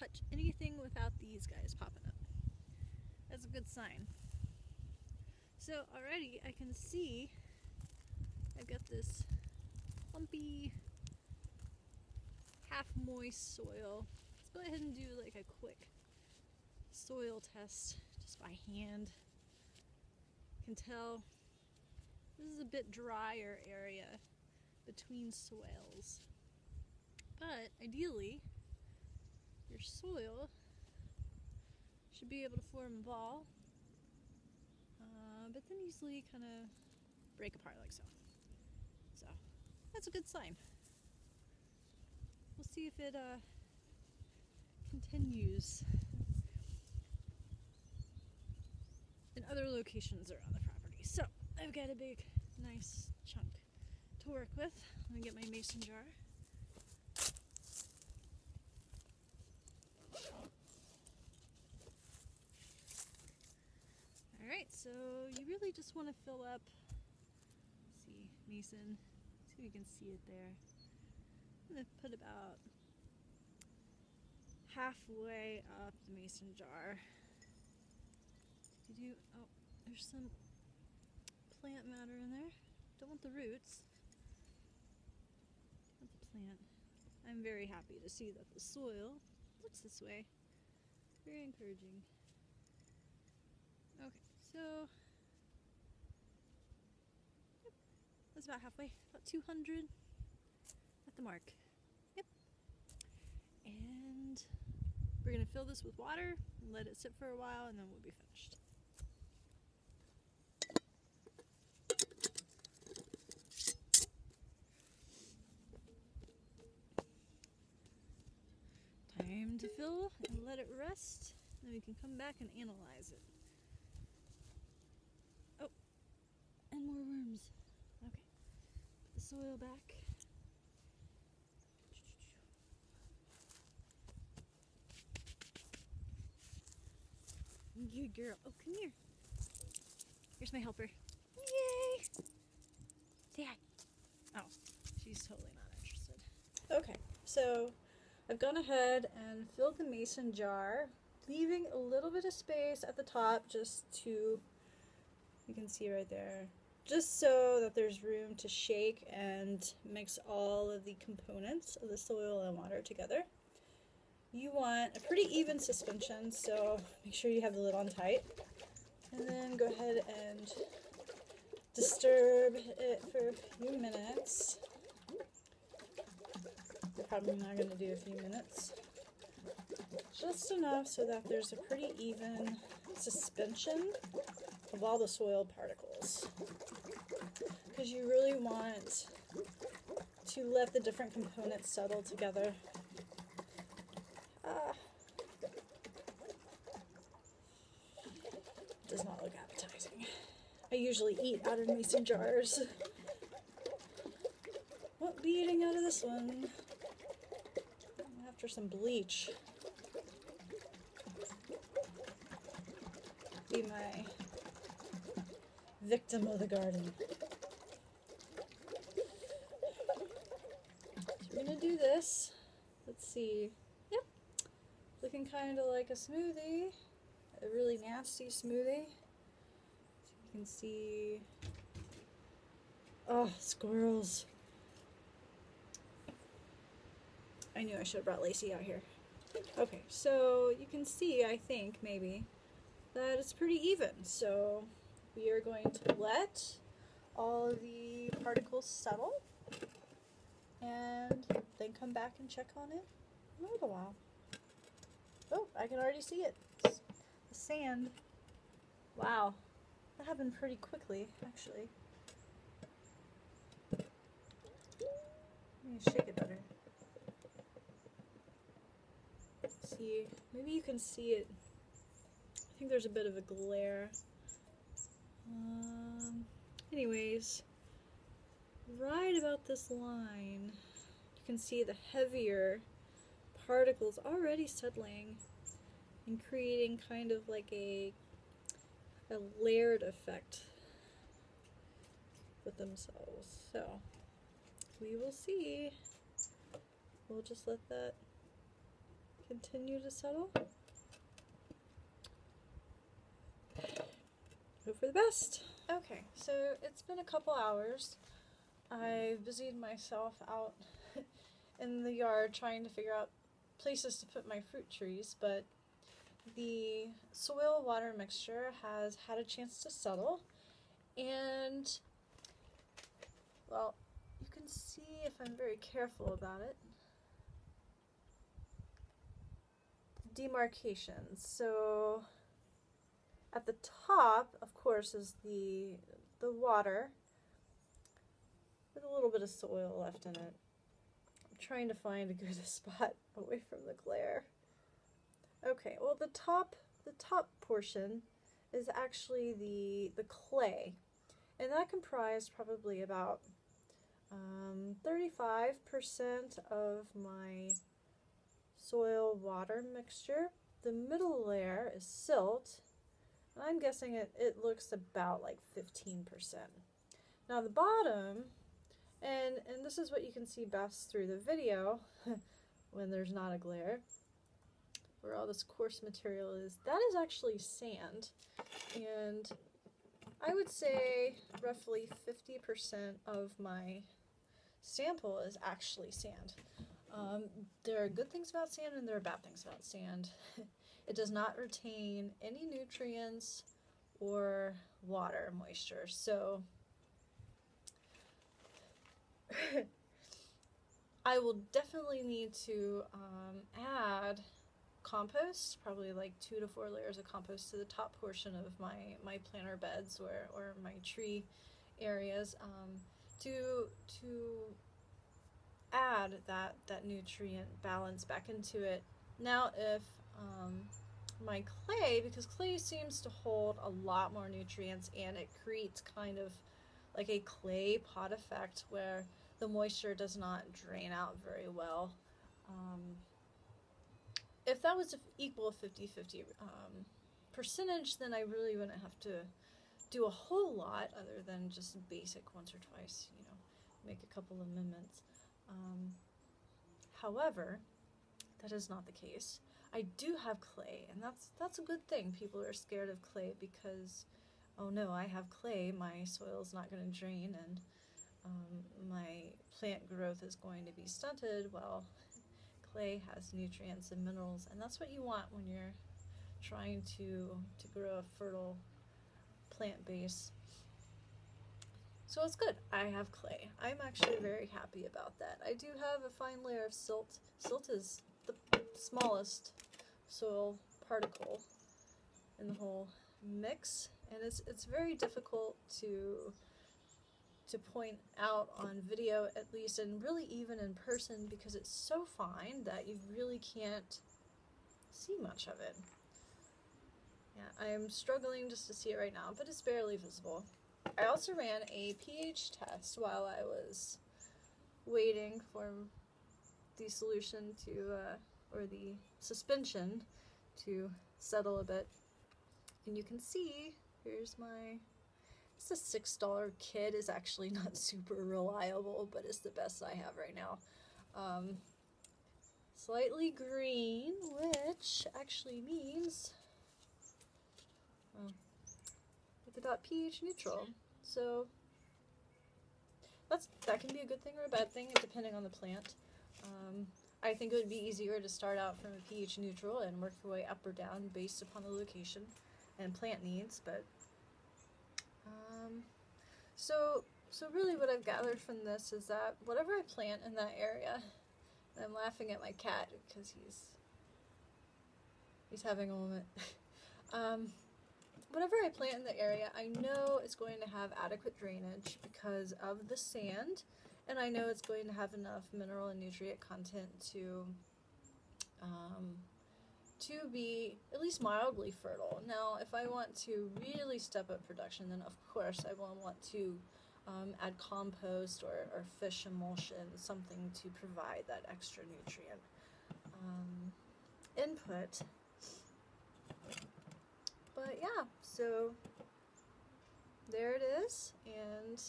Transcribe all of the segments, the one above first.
touch anything without these guys popping up. That's a good sign. So already I can see I've got this lumpy, half moist soil. Let's go ahead and do like a quick soil test just by hand. You can tell this is a bit drier area between soils. But ideally, your soil should be able to form a ball, uh, but then easily kind of break apart like so. So that's a good sign. We'll see if it uh, continues in other locations around the property. So I've got a big, nice chunk to work with. Let me get my mason jar. So you really just want to fill up, see, mason, see if you can see it there. I'm going to put about halfway up the mason jar. You do, oh, there's some plant matter in there. Don't want the roots. Want the plant. I'm very happy to see that the soil looks this way. Very encouraging. So yep, that's about halfway, about 200 at the mark. Yep. And we're gonna fill this with water let it sit for a while and then we'll be finished. Time to fill and let it rest. Then we can come back and analyze it. Oh, and more worms. Okay, put the soil back. Good girl. Oh, come here. Here's my helper. Yay! Say hi. Oh, she's totally not interested. Okay, so I've gone ahead and filled the mason jar, leaving a little bit of space at the top just to, you can see right there, just so that there's room to shake and mix all of the components of the soil and water together. You want a pretty even suspension, so make sure you have the lid on tight. And then go ahead and disturb it for a few minutes. We're probably not going to do a few minutes. Just enough so that there's a pretty even suspension of all the soil particles. Because you really want to let the different components settle together. Ah. Does not look appetizing. I usually eat out of mason jars. Won't be eating out of this one. After some bleach. Be my victim of the garden. So we're gonna do this. Let's see. Yep. Looking kind of like a smoothie. A really nasty smoothie. So you can see. Oh, squirrels. I knew I should have brought Lacey out here. Okay, so you can see, I think, maybe, that it's pretty even. So we are going to let all the particles settle and then come back and check on it in a little while. Oh, I can already see it. The sand. Wow, that happened pretty quickly, actually. Let me shake it better. See, maybe you can see it. I think there's a bit of a glare. Um, anyways, right about this line, you can see the heavier particles already settling and creating kind of like a a layered effect with themselves. So we will see. We'll just let that continue to settle. Hope for the best. Okay, so it's been a couple hours. I busied myself out in the yard trying to figure out places to put my fruit trees, but the soil water mixture has had a chance to settle and well you can see if I'm very careful about it demarcations so at the top of course is the the water with a little bit of soil left in it. I'm trying to find a good spot away from the glare. Okay, well the top the top portion is actually the the clay, and that comprised probably about 35% um, of my soil water mixture. The middle layer is silt, I'm guessing it, it looks about like 15%. Now the bottom, and, and this is what you can see best through the video when there's not a glare, where all this coarse material is, that is actually sand. And I would say roughly 50% of my sample is actually sand. Um, there are good things about sand and there are bad things about sand. it does not retain any nutrients or water moisture. So I will definitely need to um, add compost, probably like two to four layers of compost to the top portion of my, my planter beds or, or my tree areas um, to, to add that, that nutrient balance back into it. Now if um, my clay, because clay seems to hold a lot more nutrients and it creates kind of like a clay pot effect where the moisture does not drain out very well. Um, if that was equal 50-50 um, percentage, then I really wouldn't have to do a whole lot other than just basic once or twice, you know, make a couple amendments. Um, however, that is not the case. I do have clay, and that's that's a good thing. People are scared of clay because, oh no, I have clay. My soil is not going to drain, and um, my plant growth is going to be stunted. Well, clay has nutrients and minerals, and that's what you want when you're trying to, to grow a fertile plant base. So it's good. I have clay. I'm actually very happy about that. I do have a fine layer of silt. Silt is smallest soil particle in the whole mix, and it's it's very difficult to to point out on video at least and really even in person because it's so fine that you really can't see much of it. Yeah, I am struggling just to see it right now, but it's barely visible. I also ran a pH test while I was waiting for the solution to, uh, or the suspension to settle a bit. And you can see, here's my it's a six dollar kit is actually not super reliable, but it's the best I have right now. Um, slightly green, which actually means well, look at that pH neutral. So that's that can be a good thing or a bad thing depending on the plant. Um, I think it would be easier to start out from a pH neutral and work your way up or down based upon the location and plant needs, but um, so, so really what I've gathered from this is that whatever I plant in that area, I'm laughing at my cat because he's, he's having a moment. um, whatever I plant in the area, I know it's going to have adequate drainage because of the sand, and I know it's going to have enough mineral and nutrient content to um, to be at least mildly fertile. Now, if I want to really step up production, then of course I will want to um, add compost or, or, fish emulsion, something to provide that extra nutrient um, input. But yeah, so there it is, and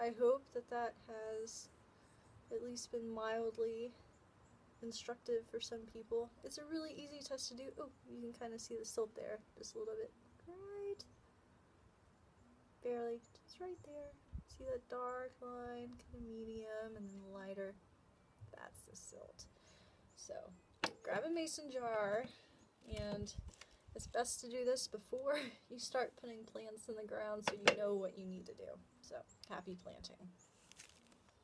I hope that that has at least been mildly instructive for some people. It's a really easy test to do. Oh, you can kind of see the silt there, just a little bit. Right. Barely, just right there. See that dark line, kind of medium, and then lighter. That's the silt. So, grab a mason jar, and it's best to do this before you start putting plants in the ground so you know what you need to do. So, happy planting.